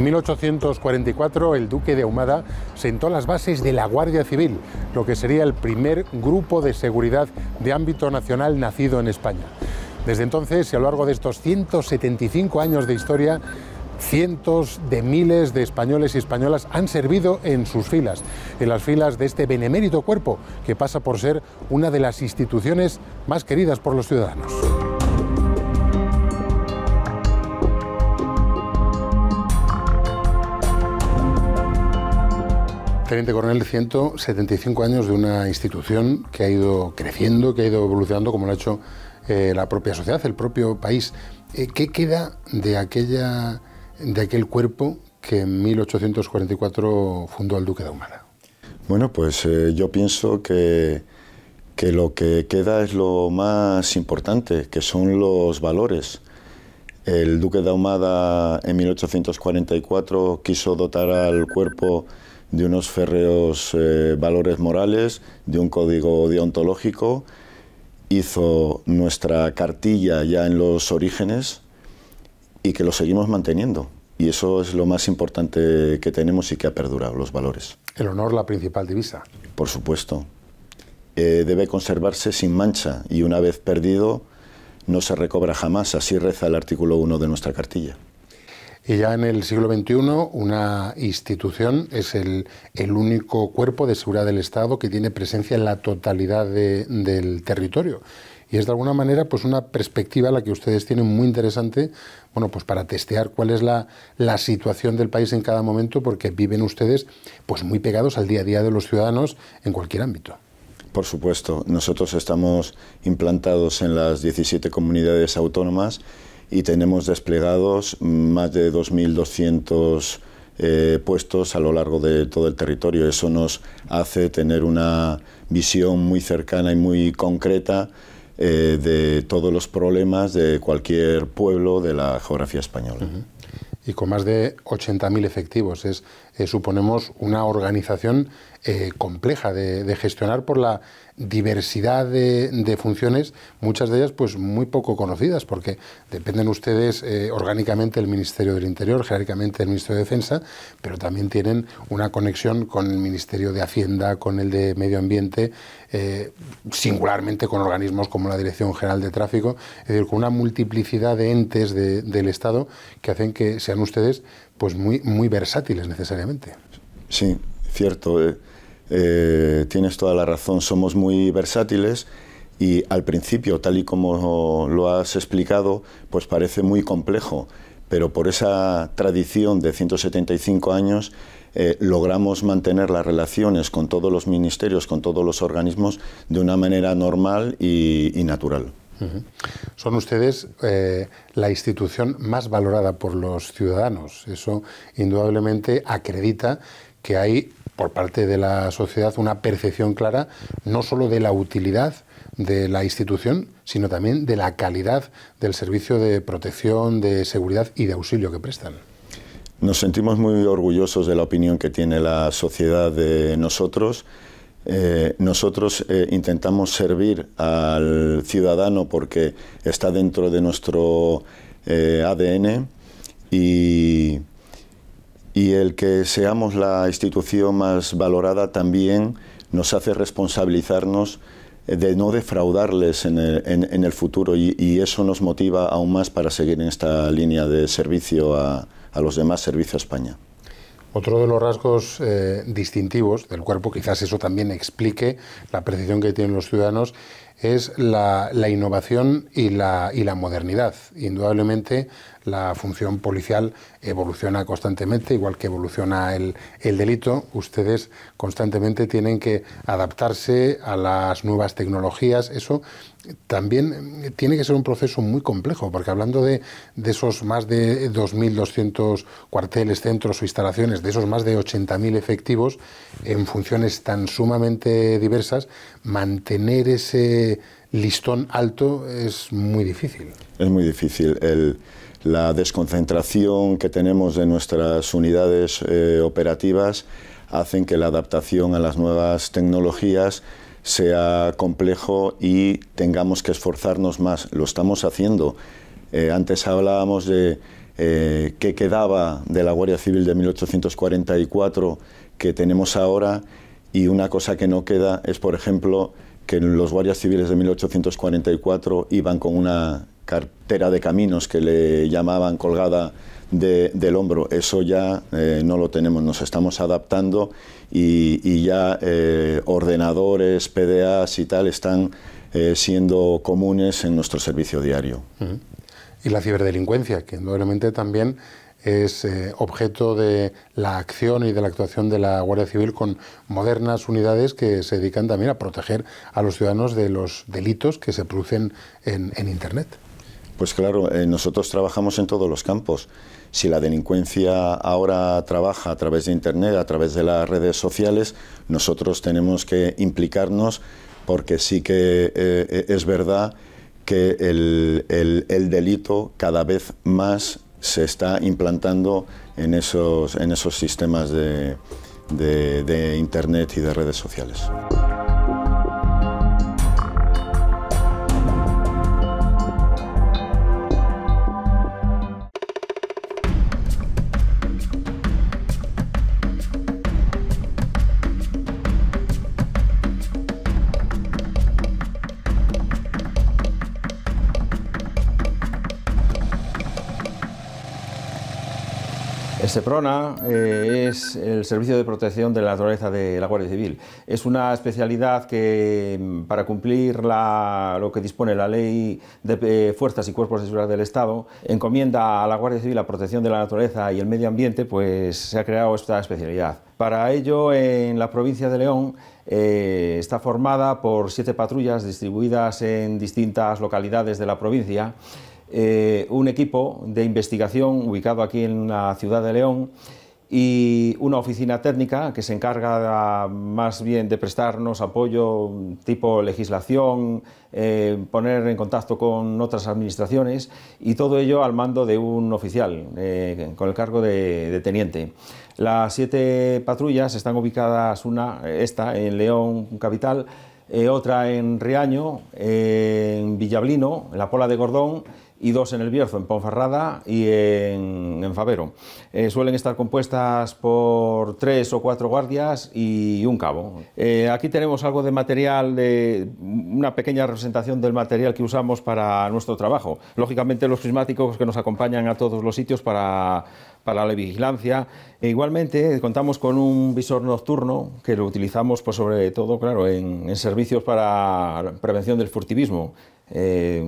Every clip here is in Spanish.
En 1844 el duque de Ahumada sentó las bases de la Guardia Civil, lo que sería el primer grupo de seguridad de ámbito nacional nacido en España. Desde entonces y a lo largo de estos 175 años de historia, cientos de miles de españoles y españolas han servido en sus filas, en las filas de este benemérito cuerpo que pasa por ser una de las instituciones más queridas por los ciudadanos. Teniente Coronel, 175 años de una institución que ha ido creciendo, que ha ido evolucionando como lo ha hecho eh, la propia sociedad, el propio país. Eh, ¿Qué queda de, aquella, de aquel cuerpo que en 1844 fundó el Duque de Ahumada? Bueno, pues eh, yo pienso que, que lo que queda es lo más importante, que son los valores. El duque de Ahumada en 1844 quiso dotar al cuerpo de unos férreos eh, valores morales, de un código deontológico, hizo nuestra cartilla ya en los orígenes y que lo seguimos manteniendo. Y eso es lo más importante que tenemos y que ha perdurado, los valores. El honor, la principal divisa. Por supuesto. Eh, debe conservarse sin mancha y una vez perdido no se recobra jamás. Así reza el artículo 1 de nuestra cartilla. Y ya en el siglo XXI, una institución es el, único cuerpo de seguridad del Estado que tiene presencia en la totalidad del territorio. Y es de alguna manera pues una perspectiva la que ustedes tienen muy interesante, bueno, pues para testear cuál es la, la, situación del país en cada momento, porque viven ustedes pues muy pegados al día a día de los ciudadanos en cualquier ámbito. Por supuesto, nosotros estamos implantados en las 17 comunidades autónomas y tenemos desplegados más de 2.200 eh, puestos a lo largo de todo el territorio. Eso nos hace tener una visión muy cercana y muy concreta eh, de todos los problemas de cualquier pueblo de la geografía española. Y con más de 80.000 efectivos. Es, eh, suponemos una organización compleja de, gestionar por la diversidad de, funciones, muchas de ellas pues muy poco conocidas, porque dependen ustedes eh, orgánicamente del Ministerio del Interior, jerárquicamente del Ministerio de Defensa, pero también tienen una conexión con el Ministerio de Hacienda, con el de Medio Ambiente, eh, singularmente con organismos como la Dirección General de Tráfico, es decir, con una multiplicidad de entes del Estado que hacen que sean ustedes pues muy, muy versátiles necesariamente. Sí, cierto. Eh, eh, tienes toda la razón, somos muy versátiles y al principio, tal y como lo has explicado, pues parece muy complejo, pero por esa tradición de 175 años eh, logramos mantener las relaciones con todos los ministerios, con todos los organismos, de una manera normal y, natural. Son ustedes eh, la institución más valorada por los ciudadanos. Eso indudablemente acredita que hay por parte de la sociedad una percepción clara no solo de la utilidad de la institución, sino también de la calidad del servicio de protección, de seguridad y de auxilio que prestan. Nos sentimos muy orgullosos de la opinión que tiene la sociedad de nosotros. Eh, nosotros eh, intentamos servir al ciudadano porque está dentro de nuestro eh, ADN y y el que seamos la institución más valorada también nos hace responsabilizarnos de no defraudarles en el, futuro y, eso nos motiva aún más para seguir en esta línea de servicio a, los demás servicios a España. Otro de los rasgos eh, distintivos del cuerpo, quizás eso también explique la percepción que tienen los ciudadanos, es la, innovación y la, y la modernidad. Indudablemente la función policial evoluciona constantemente, igual que evoluciona el, delito. Ustedes constantemente tienen que adaptarse a las nuevas tecnologías. Eso también tiene que ser un proceso muy complejo, porque hablando de, esos más de 2.200 cuarteles, centros o instalaciones, de esos más de 80.000 efectivos en funciones tan sumamente diversas, mantener ese listón alto es muy difícil. Es muy difícil. La desconcentración que tenemos de nuestras unidades eh, operativas hacen que la adaptación a las nuevas tecnologías sea complejo y tengamos que esforzarnos más. Lo estamos haciendo. Eh, antes hablábamos de eh, qué quedaba de la Guardia Civil de 1844 que tenemos ahora y una cosa que no queda es, por ejemplo, que los guardias civiles de 1844 iban con una cartera de caminos que le llamaban colgada del hombro. Eso ya eh, no lo tenemos, nos estamos adaptando y, ya eh, ordenadores, PDAs y tal están eh, siendo comunes en nuestro servicio diario. Y la ciberdelincuencia, que indudablemente también es objeto de la acción y de la actuación de la Guardia Civil con modernas unidades que se dedican también a proteger a los ciudadanos de los delitos que se producen en, en Internet. Pues claro, nosotros trabajamos en todos los campos. Si la delincuencia ahora trabaja a través de Internet, a través de las redes sociales, nosotros tenemos que implicarnos porque sí que eh, es verdad que el, delito cada vez más se está implantando en esos, en esos sistemas de Internet y de redes sociales. SEPRONA eh, es el Servicio de Protección de la Naturaleza de la Guardia Civil. Es una especialidad que, mm, para cumplir lo que dispone la Ley de eh, Fuerzas y Cuerpos de Seguridad del Estado, encomienda a la Guardia Civil la protección de la naturaleza y el medio ambiente, pues se ha creado esta especialidad. Para ello, en la provincia de León, eh, está formada por siete patrullas distribuidas en distintas localidades de la provincia eh, un equipo de investigación ubicado aquí en la ciudad de León y una oficina técnica que se encarga más bien de prestarnos apoyo tipo legislación, eh, poner en contacto con otras administraciones y todo ello al mando de un oficial eh, con el cargo de, teniente. Las siete patrullas están ubicadas, una, esta en León capital, otra en Riaño, en Villablino, en la Pola de Gordón y dos en El Bierzo, en Ponferrada y en, en Favero. Eh, suelen estar compuestas por tres o cuatro guardias y un cabo. Eh, aquí tenemos algo de material, de una pequeña representación del material que usamos para nuestro trabajo. Lógicamente los prismáticos que nos acompañan a todos los sitios para, para la vigilancia. E igualmente contamos con un visor nocturno que lo utilizamos pues, sobre todo claro, en, en servicios para prevención del furtivismo. Eh,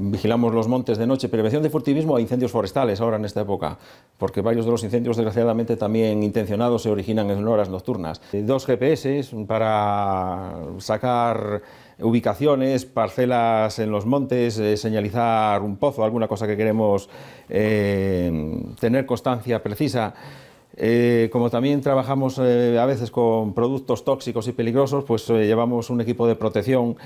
vigilamos los montes de noche, prevención de furtivismo e incendios forestales ahora en esta época, porque varios de los incendios desgraciadamente también intencionados se originan en horas nocturnas. Eh, dos GPS para sacar ubicaciones, parcelas en los montes, eh, señalizar un pozo, alguna cosa que queremos tener constancia precisa. Como también trabajamos a veces con productos tóxicos y peligrosos, pues llevamos un equipo de protección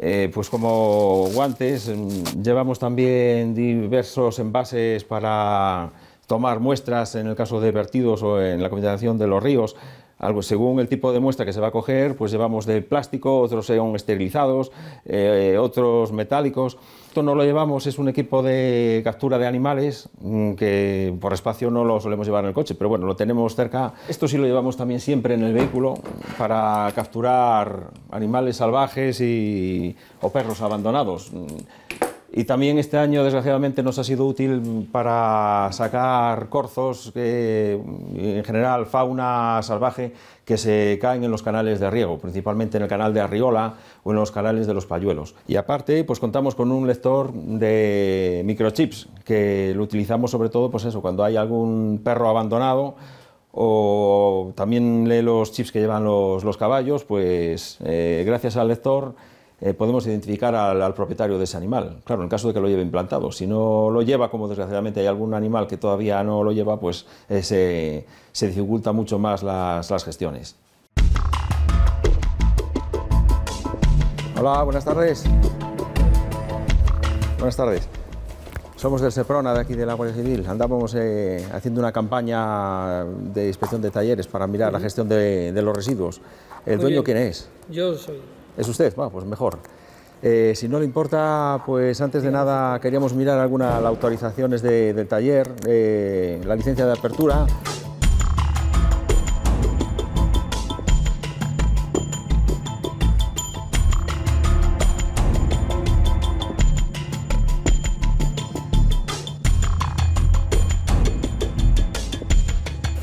eh, pues como guantes, mm, llevamos también diversos envases para tomar muestras en el caso de vertidos o en la contaminación de los ríos. Algo, según el tipo de muestra que se va a coger, pues llevamos de plástico, otros son esterilizados, eh, otros metálicos. Esto no lo llevamos, es un equipo de captura de animales mm, que por espacio no lo solemos llevar en el coche, pero bueno, lo tenemos cerca. Esto sí lo llevamos también siempre en el vehículo para capturar animales salvajes y, o perros abandonados. Y también este año, desgraciadamente, nos ha sido útil para sacar corzos, en general fauna salvaje, que se caen en los canales de riego, principalmente en el canal de Arriola o en los canales de los Payuelos. Y aparte, pues contamos con un lector de microchips, que lo utilizamos sobre todo, pues eso, cuando hay algún perro abandonado o también lee los chips que llevan los, los caballos, pues eh, gracias al lector eh, podemos identificar al, propietario de ese animal. Claro, en el caso de que lo lleve implantado. Si no lo lleva, como desgraciadamente hay algún animal que todavía no lo lleva, pues eh, se, se, dificulta mucho más las, las gestiones. Hola, buenas tardes. Buenas tardes. Somos del SEPRONA, de aquí de la Guardia Civil. Andamos eh, haciendo una campaña de inspección de talleres para mirar la gestión de, de los residuos. ¿El dueño quién es? Yo soy. ¿Es usted? Bueno, pues mejor. Eh, si no le importa, pues antes de nada queríamos mirar algunas autorizaciones del taller, la licencia de apertura.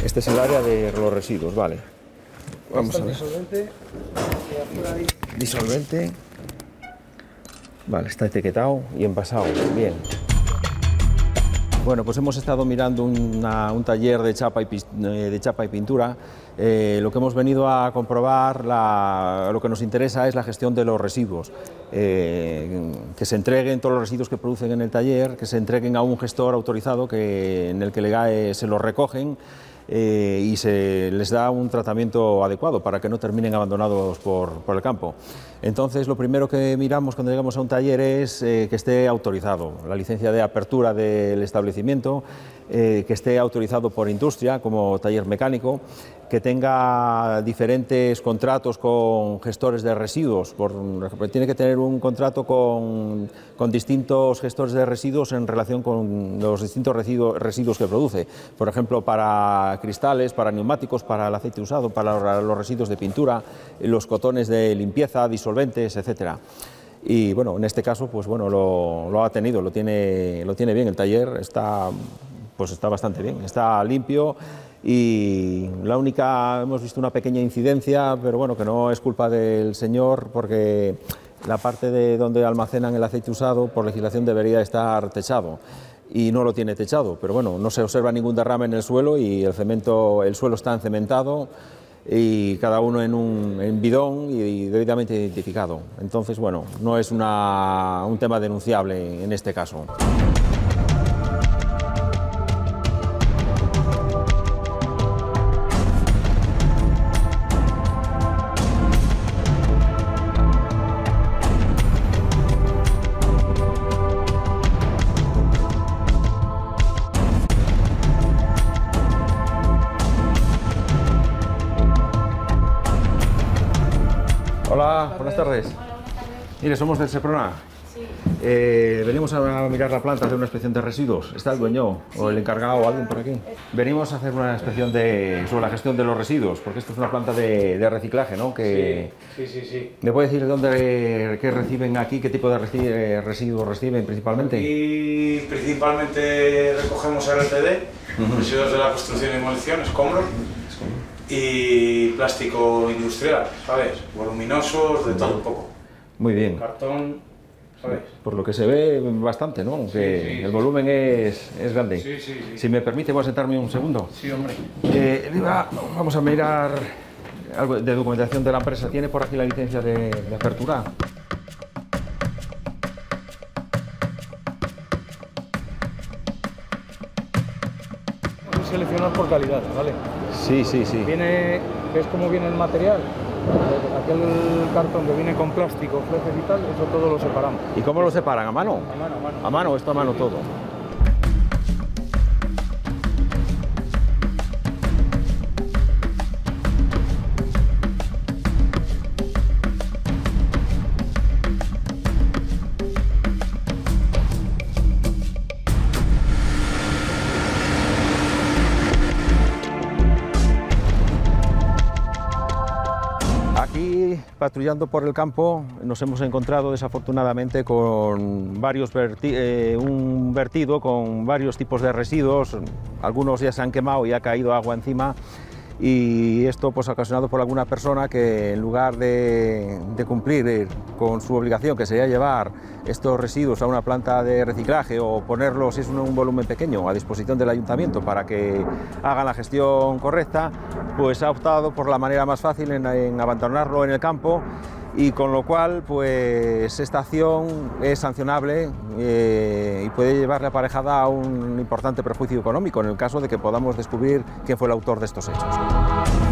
Este es el área de los residuos, vale. Vamos a ver. Disolvente. Vale, está etiquetado y envasado. Bien. Bueno, pues hemos estado mirando un taller de chapa y, eh, pintura. Eh, lo que hemos venido a comprobar, lo que nos interesa es la gestión de los residuos. Eh, que se entreguen todos los residuos que producen en el taller, que se entreguen a un gestor autorizado que, en el que se los recogen eh, y se les da un tratamiento adecuado para que no terminen abandonados por, el campo. Entonces, lo primero que miramos cuando llegamos a un taller es eh, que esté autorizado, la licencia de apertura del establecimiento, eh, que esté autorizado por industria como taller mecánico, que tenga diferentes contratos con gestores de residuos. Tiene que tener un contrato con, distintos gestores de residuos en relación con los distintos residuos, que produce. Por ejemplo, para cristales, para neumáticos, para el aceite usado, para los residuos de pintura, los cotones de limpieza, disolventes, etcétera. Y bueno, en este caso, pues bueno, lo, ha tenido, lo tiene, lo tiene bien. El taller está, pues está bastante bien, está limpio y la única, hemos visto una pequeña incidencia, pero bueno, que no es culpa del señor porque la parte de donde almacenan el aceite usado por legislación debería estar techado y no lo tiene techado, pero bueno, no se observa ningún derrame en el suelo y el cemento, el suelo está encementado y cada uno en un bidón y, debidamente identificado. Entonces, bueno, no es un tema denunciable en este caso. Buenas tardes. Mire, somos del Seprona. Eh, venimos a mirar la planta, hacer una inspección de residuos. ¿Está el dueño o el encargado o alguien por aquí? Venimos a hacer una inspección de, sobre la gestión de los residuos, porque esto es una planta de, reciclaje, ¿no? Que, sí, sí, sí, ¿Me puede decir dónde qué reciben aquí, qué tipo de eh, residuos reciben principalmente? Y principalmente recogemos RTD, residuos de la construcción y demolición, escombros y plástico industrial, ¿sabes? Voluminosos, de todo un poco. Muy bien. Cartón, ¿sabes? Por lo que se ve bastante, ¿no? Aunque el volumen es, es grande. Sí, sí, Si me permite, voy a sentarme un segundo. Sí, hombre. Eh, vamos a mirar algo de documentación de la empresa. ¿Tiene por aquí la licencia de, de apertura? seleccionar por calidad, ¿vale? Sí, sí, sí. Viene, ¿Ves cómo viene el material? Aquel cartón que viene con plástico, flejes y tal, eso todo lo separamos. ¿Y cómo lo separan? ¿A mano? A mano, a mano. A mano, esto a mano todo. Patrullando por el campo nos hemos encontrado desafortunadamente con varios eh, un vertido con varios tipos de residuos, algunos ya se han quemado y ha caído agua encima y esto pues ocasionado por alguna persona que en lugar de, cumplir eh, con su obligación que sería llevar estos residuos a una planta de reciclaje o ponerlos si es un, volumen pequeño a disposición del ayuntamiento para que hagan la gestión correcta pues ha optado por la manera más fácil en, abandonarlo en el campo y con lo cual pues esta acción es sancionable eh, y puede llevarle aparejada a un importante perjuicio económico en el caso de que podamos descubrir quién fue el autor de estos hechos.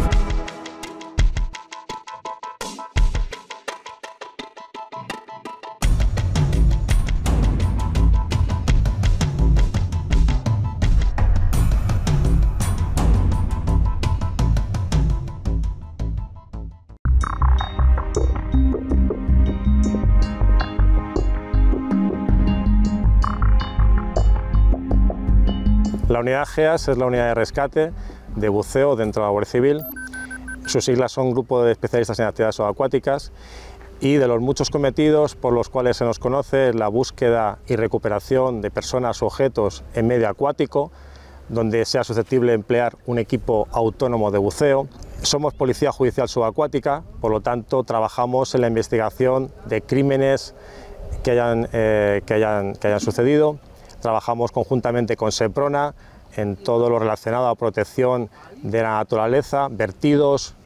La unidad GEAS es la unidad de rescate de buceo dentro de la Guardia Civil. Sus siglas son Grupo de Especialistas en Actividades Subacuáticas y de los muchos cometidos por los cuales se nos conoce la búsqueda y recuperación de personas o objetos en medio acuático, donde sea susceptible emplear un equipo autónomo de buceo. Somos Policía Judicial Subacuática, por lo tanto trabajamos en la investigación de crímenes que hayan, eh, que hayan, que hayan sucedido. Trabajamos conjuntamente con SEPRONA en todo lo relacionado a protección de la naturaleza, vertidos,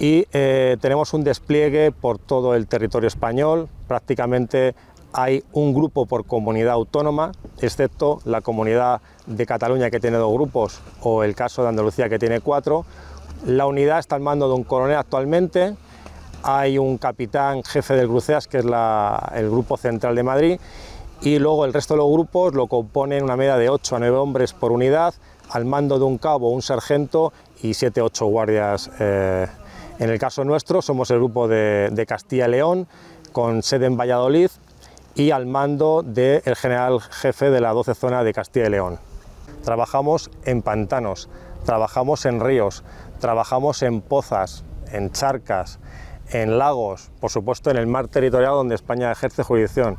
y eh, tenemos un despliegue por todo el territorio español, prácticamente hay un grupo por comunidad autónoma, excepto la comunidad de Cataluña que tiene dos grupos o el caso de Andalucía que tiene cuatro. La unidad está al mando de un coronel actualmente, hay un capitán jefe del Cruceas que es el grupo central de Madrid y luego el resto de los grupos lo componen una media de 8 a 9 hombres por unidad, al mando de un cabo, un sargento y 7 8 guardias. Eh, en el caso nuestro somos el grupo de, Castilla y León, con sede en Valladolid y al mando del general jefe de la 12 zona de Castilla y León. Trabajamos en pantanos, trabajamos en ríos, trabajamos en pozas, en charcas, en lagos, por supuesto en el mar territorial donde España ejerce jurisdicción.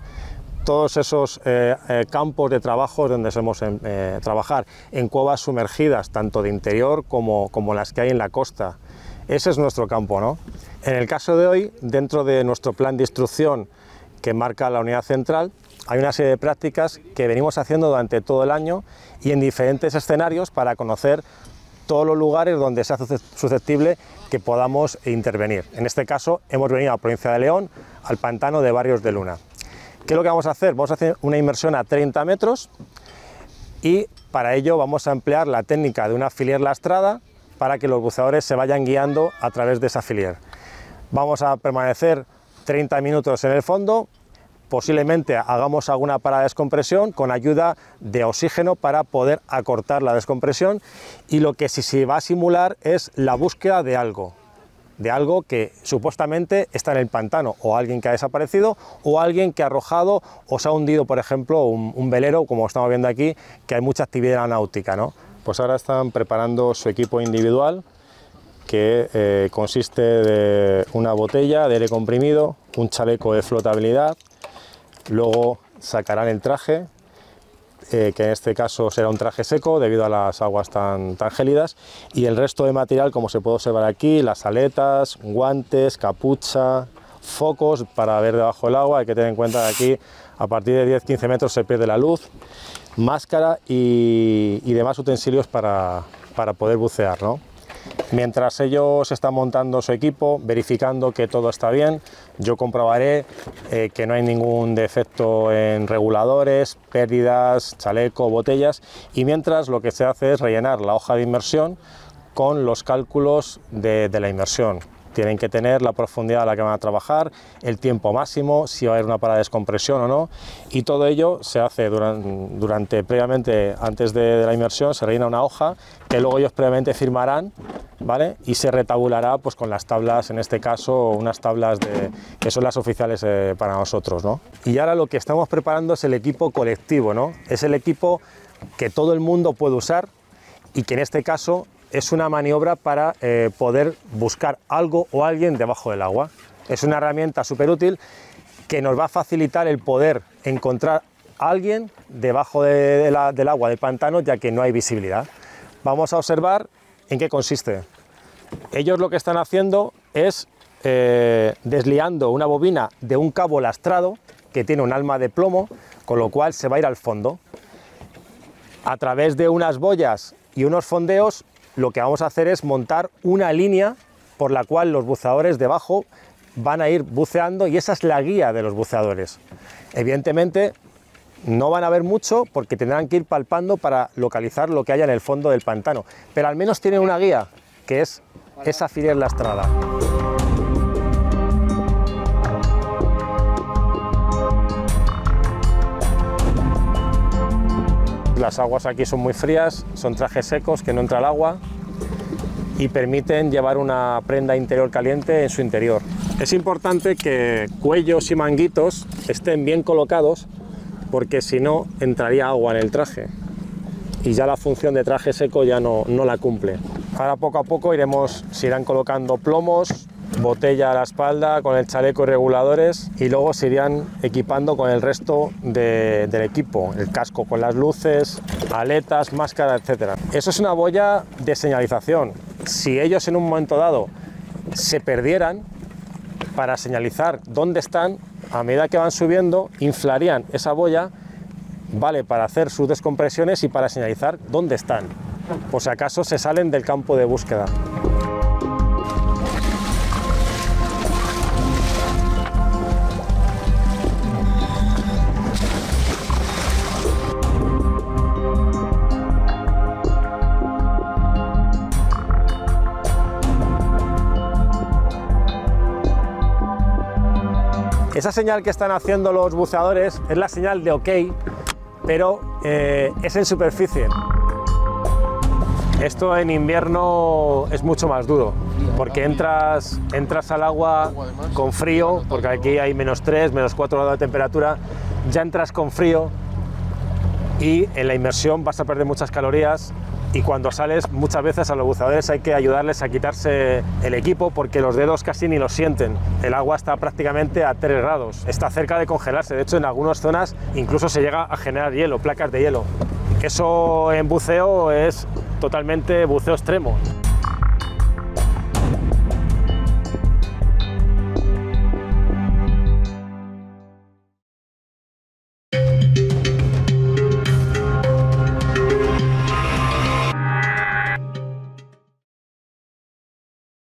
Todos esos eh, eh, campos de trabajo donde solemos eh, trabajar, en cuevas sumergidas, tanto de interior como, como las que hay en la costa, ese es nuestro campo. ¿no? En el caso de hoy, dentro de nuestro plan de instrucción que marca la unidad central, hay una serie de prácticas que venimos haciendo durante todo el año y en diferentes escenarios para conocer todos los lugares donde sea susceptible que podamos intervenir. En este caso hemos venido a la provincia de León, al pantano de Barrios de Luna. ¿Qué es lo que vamos a hacer? Vamos a hacer una inmersión a 30 metros y para ello vamos a emplear la técnica de una filier lastrada para que los buceadores se vayan guiando a través de esa filier. Vamos a permanecer 30 minutos en el fondo, posiblemente hagamos alguna parada de descompresión con ayuda de oxígeno para poder acortar la descompresión y lo que sí se va a simular es la búsqueda de algo, de algo que supuestamente está en el pantano, o alguien que ha desaparecido, o alguien que ha arrojado o se ha hundido, por ejemplo, un, velero, como estamos viendo aquí, que hay mucha actividad náutica. ¿no? Pues ahora están preparando su equipo individual que eh, consiste de una botella de aire comprimido, un chaleco de flotabilidad, luego sacarán el traje, eh, que en este caso será un traje seco debido a las aguas tan, tan gélidas, y el resto de material, como se puede observar aquí, las aletas, guantes, capucha, focos para ver debajo del agua, hay que tener en cuenta que aquí a partir de 10-15 metros se pierde la luz, máscara y, demás utensilios para, poder bucear. Mientras ellos están montando su equipo, verificando que todo está bien, yo comprobaré eh, que no hay ningún defecto en reguladores, pérdidas, chaleco, botellas. Y mientras lo que se hace es rellenar la hoja de inmersión con los cálculos de la inmersión tienen que tener la profundidad a la que van a trabajar, el tiempo máximo, si va a haber una parada de descompresión o no, y todo ello se hace durante, previamente, antes de, la inmersión, se rellena una hoja que luego ellos previamente firmarán, ¿vale? Y se retabulará pues con las tablas, en este caso, unas tablas de, que son las oficiales eh, para nosotros, ¿no? Y ahora lo que estamos preparando es el equipo colectivo, ¿no? Es el equipo que todo el mundo puede usar y que en este caso es una maniobra para eh, poder buscar algo o alguien debajo del agua. Es una herramienta súper útil que nos va a facilitar el poder encontrar a alguien debajo del agua del pantano ya que no hay visibilidad. Vamos a observar en qué consiste. Ellos lo que están haciendo es eh, desliando una bobina de un cabo lastrado que tiene un alma de plomo, con lo cual se va a ir al fondo. A través de unas boyas y unos fondeos lo que vamos a hacer es montar una línea por la cual los buceadores debajo van a ir buceando y esa es la guía de los buceadores. Evidentemente no van a ver mucho porque tendrán que ir palpando para localizar lo que haya en el fondo del pantano, pero al menos tienen una guía que es esa filier lastrada. Las aguas aquí son muy frías, son trajes secos que no entra el agua y permiten llevar una prenda interior caliente en su interior. Es importante que cuellos y manguitos estén bien colocados porque si no entraría agua en el traje. y ya la función de traje seco ya no, no la cumple. Ahora poco a poco iremos, se irán colocando plomos, botella a la espalda con el chaleco y reguladores y luego se irían equipando con el resto de- del equipo, el casco con las luces, aletas, máscara, etc. Eso es una boya de señalización. Si ellos en un momento dado se perdieran, para señalizar dónde están, a medida que van subiendo, inflarían esa boya, vale para hacer sus descompresiones y para señalizar dónde están, por si acaso se salen del campo de búsqueda. Esa señal que están haciendo los buceadores es la señal de OK, pero eh, es en superficie. Esto en invierno es mucho más duro, porque entras, entras al agua con frío, porque aquí hay menos 3, menos 4 grados de temperatura, ya entras con frío y en la inmersión vas a perder muchas calorías y cuando sales muchas veces a los buceadores hay que ayudarles a quitarse el equipo porque los dedos casi ni los sienten. El agua está prácticamente a 3 grados, está cerca de congelarse, de hecho en algunas zonas incluso se llega a generar hielo, placas de hielo. Eso en buceo es totalmente buceo extremo.